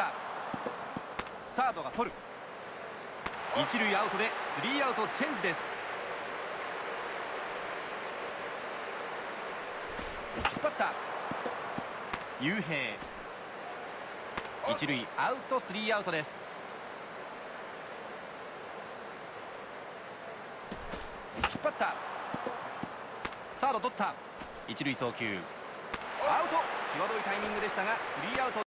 った。サードが取る。一塁アウトでスリーアウトチェンジです。引っ張った。雄平一塁アウトスリーアウトです。引っ張った。サード取った。一塁送球。アウト。際どいタイミングでしたがスリーアウト。